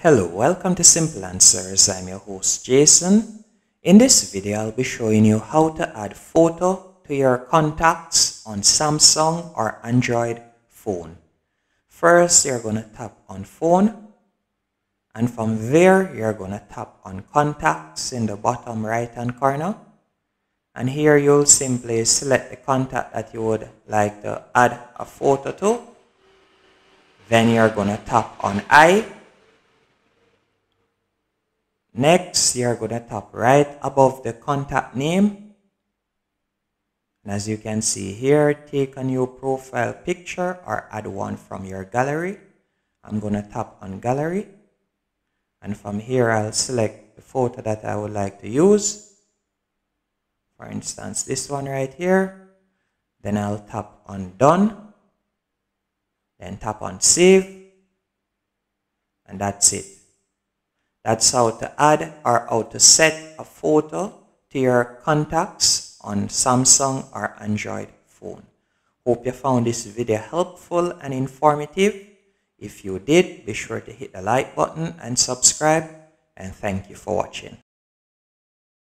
Hello, welcome to Simple Answers. I'm your host Jason. In this video, I'll be showing you how to add photo to your contacts on Samsung or Android phone. First, you're going to tap on phone and from there, you're going to tap on contacts in the bottom right hand corner. And here you'll simply select the contact that you would like to add a photo to. Then you're going to tap on I Next, you're going to tap right above the contact name. And as you can see here, take a new profile picture or add one from your gallery. I'm going to tap on gallery. And from here, I'll select the photo that I would like to use. For instance, this one right here. Then I'll tap on done. Then tap on save. And that's it. That's how to add or how to set a photo to your contacts on Samsung or Android phone. Hope you found this video helpful and informative. If you did, be sure to hit the like button and subscribe and thank you for watching.